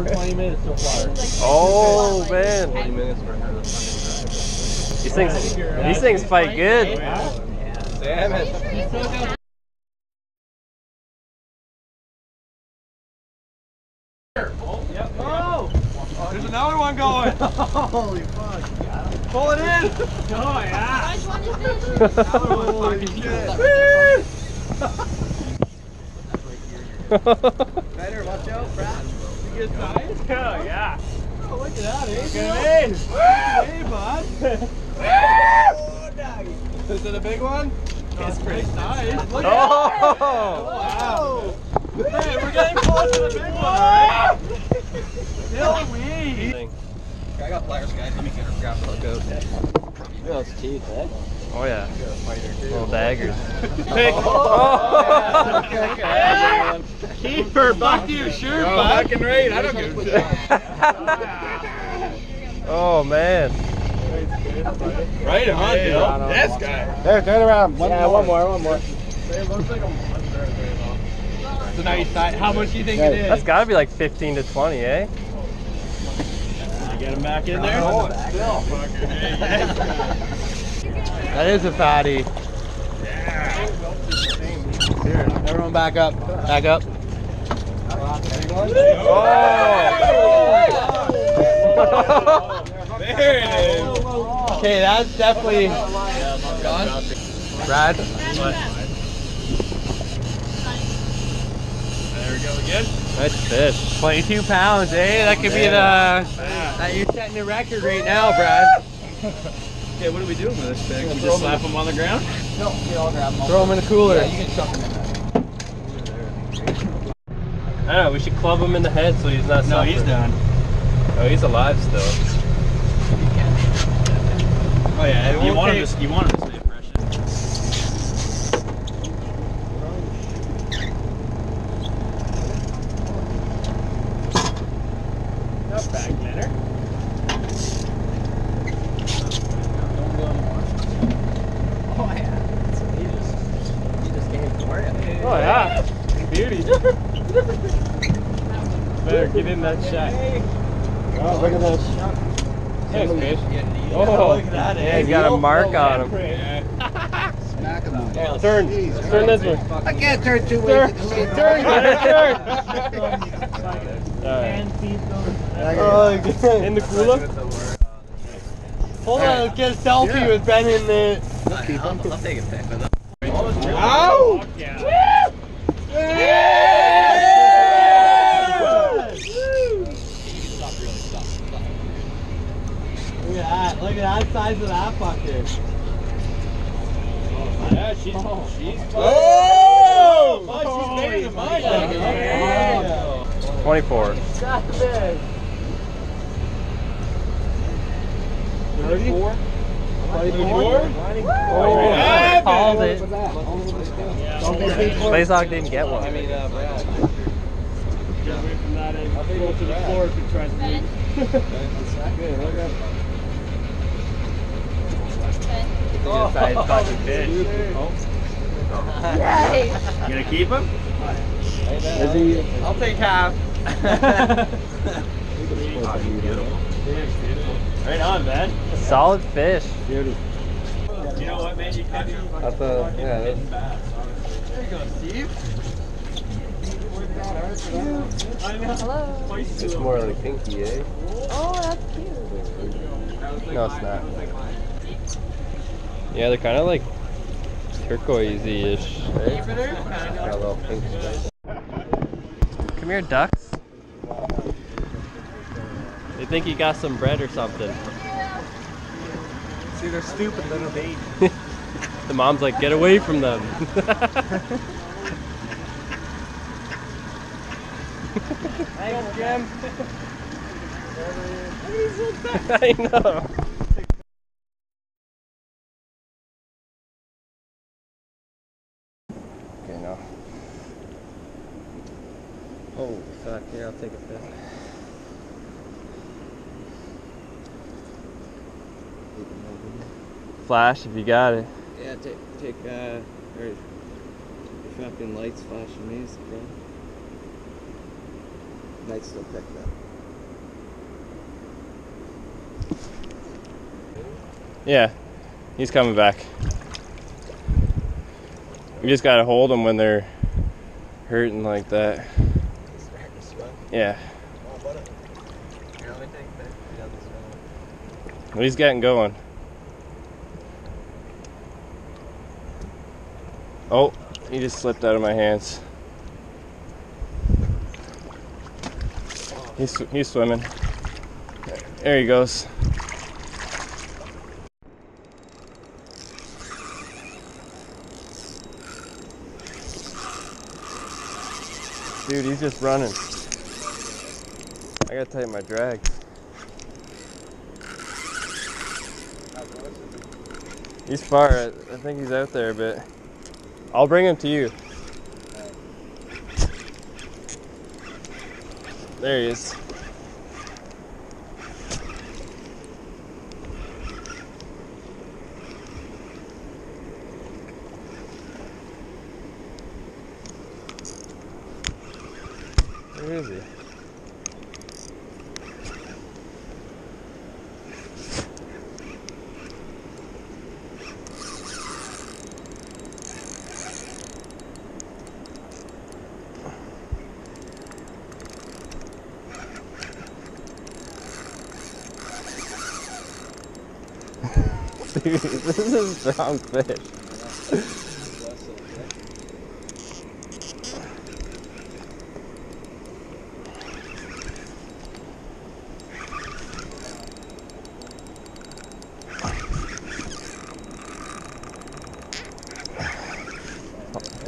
hour and 20 minutes so far. Oh man, 20 minutes for her to fucking these things these things fight good. drive. Damn it. There's another one going. Holy fuck. Pull it in. Oh, yeah. Holy shit. Better watch out, Brad. You get size? Oh, yeah. Oh, look at that, eh? Good Hey, bud. Is it a big one? It's pretty nice. Look at that. Oh, Wow. Hey, we're getting close to the big one, alright? Still we. I got pliers, guys. Let me get her grab the goat. Those teeth, eh? oh yeah, little daggers. Oh. Keeper, back to your shirt, Oh, bud. back and right. I don't give a shit. oh man, Right on, Hey, Bill. Ronald. This guy. There, turn around. One Yeah, more. one more, one more. It looks like a monster It's a nice size. How much do you think it is? That's got to be like 15 to 20, eh? You get him back in oh, there? Oh, still. that is a fatty. Here, everyone back up. Back up. Oh. There it is. Okay, that's definitely Brad. There we go again. Nice fish. 22 pounds, eh? That could be the. That you're setting the record right now, Brad. Okay, what are we doing with this thing? We just slap him on the ground? No, kill him. Throw him in the cooler. You can I don't know. We should club him in the head so he's not. No, he's done. Oh, he's alive still. Oh yeah, you won't want him to you want him to stay fresh. Not bad, Glitter. Oh, yeah. He just, he just came for it. Oh yeah, beauty. Better get in that shot. Oh, look at this. Thanks, fish. Oh, look at that. Yeah, he's got a mark on him. Smack him out. Turn, turn this way. I can't turn two Turn, ways. turn, turn. Alright. Oh, in the cooler. Hold on, let's get a selfie with Ben in the. I'll, I'll take a pic with him. Ow! Look at that. Look at that size of that fucker. Yeah, she's she's Oh! Oh, she's bigger than mine. Yeah. 24. That's big. 34? 24? Oh, Yeah, called it. Don't be too Lazog didn't get one. I mean, uh, Brad. Get away from that and go to the floor if you try to leave. Oh, fucking fish. Yay! You gonna keep him? Is he? I'll take half. right on, man. Solid fish. You know what, man? You catch him. I thought, yeah. There you go, Steve. Hello. It's more like pinky, eh? Oh, that's cute. No, it's not. Yeah, they're kind of like turquoisey-ish. Right? Got a little pink. Come here, ducks. They think you got some bread or something. See, they're stupid little babies. The mom's like, get away from them. Thanks, Jim. I know. now. Holy fuck, yeah, I'll take a piss. Flash if you got it. Yeah, take, take, uh, or fucking lights flashing music, bro. Night's still picked up. Yeah, he's coming back. You just gotta hold them when they're hurting like that. Yeah. Well, he's getting going. Oh, he just slipped out of my hands. He's, he's swimming. There he goes. Dude, he's just running. I gotta tighten my drag. He's far. I think he's out there a bit. I'll bring him to you. There he is. Where is he? This is a strong fish.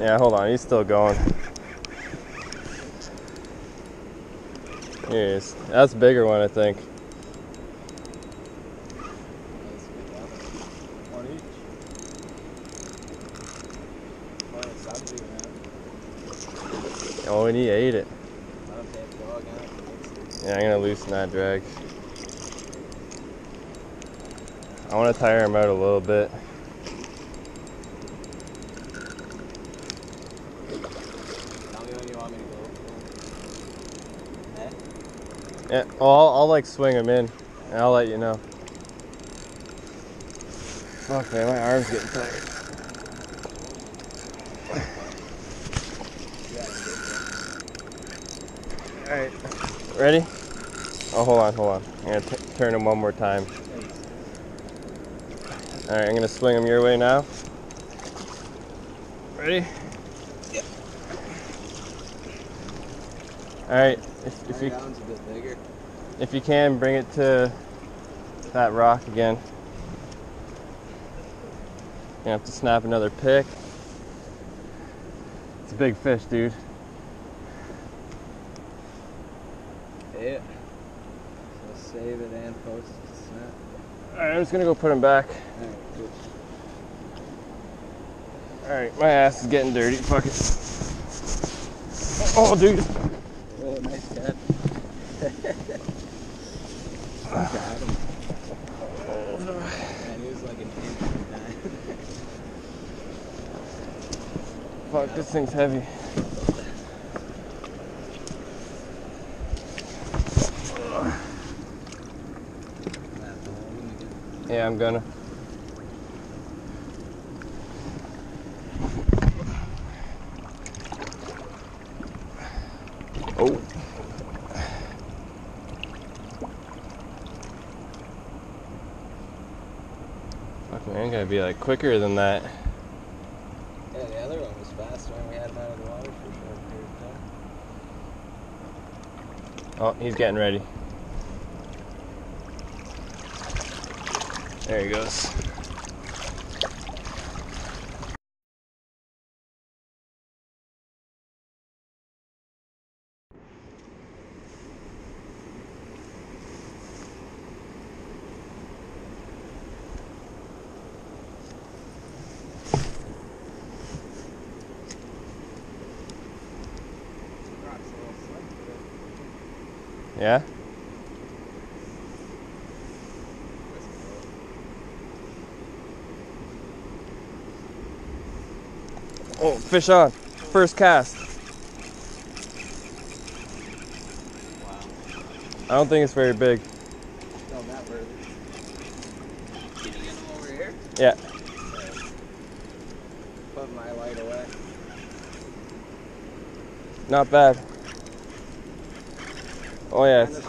Yeah, hold on, he's still going. Here he is. That's a bigger one, I think. Oh, and he ate it. Yeah, I'm gonna loosen that drag. I want to tire him out a little bit. Tell me when you want me to go. Eh? Yeah, well, I'll, I'll like swing them in, and I'll let you know. Fuck, man, my arm's getting tired. All right, ready? Oh, hold on, hold on. I'm gonna t- turn them one more time. All right, I'm gonna swing them your way now. Ready? All right, if, if you a bit bigger. if you can, bring it to that rock again. You have to snap another pick. It's a big fish, dude. Yeah. So save it and post it to snap. All right, I'm just gonna go put him back. Alright, cool. All right, my ass is getting dirty. Fuck it. Oh, dude. Oh, nice catch. Got him. Man, he was like an inch from that. Fuck, this thing's heavy. Yeah, I'm gonna. Oh. Fuck man, gotta be like quicker than that. Yeah, the other one was faster when we had him out of the water for a short period of time. Oh, he's getting ready. There he goes. Yeah? Oh, fish on. First cast. I don't think it's very big. No, not worthy. Yeah. Put my light away. Not bad. Oh yeah. Behind this rock so I can get close.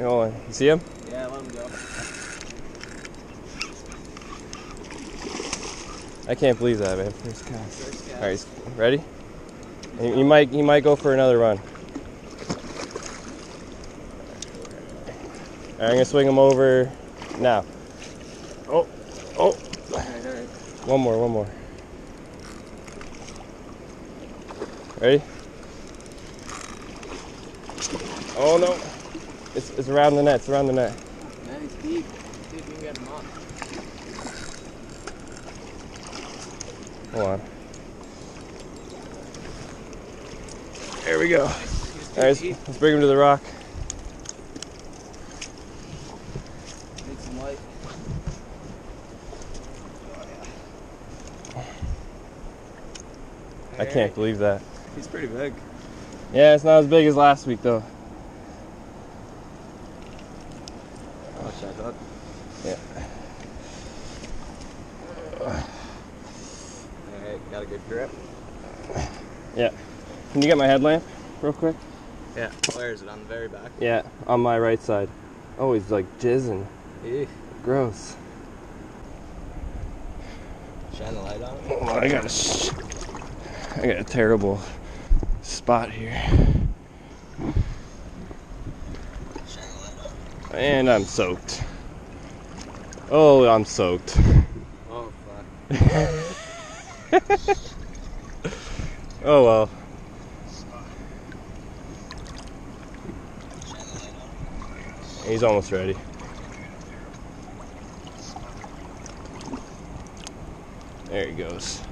Hold on. You see him? Yeah, let him go. I can't believe that, man. First cast. Cast. All right, ready? He, he might he might go for another run. All right, I'm gonna swing him over now. Oh, oh, Alright, alright. one more, one more. Ready? Oh no! It's, it's around the net. It's around the net. Man, he's deep. See if you can get him up. Hold on. There we go. All He's right, let's, let's bring him to the rock. Need some light. I can't believe that. He's pretty big. Yeah, it's not as big as last week though. That hook. Yeah. Alright, got a good grip. Yeah. Can you get my headlamp real quick? Yeah. Where is it? On the very back? Yeah, on my right side. Oh, he's like jizzing. Yeah. Gross. Shine the light on it. Oh, I got a, sh- I got a terrible spot here, Shine the light on and I'm soaked. Oh, I'm soaked. Oh, fuck. Oh well. He's almost ready. There he goes.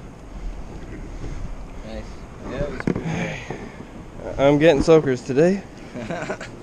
Nice. Yeah, it was pretty I'm getting soakers today.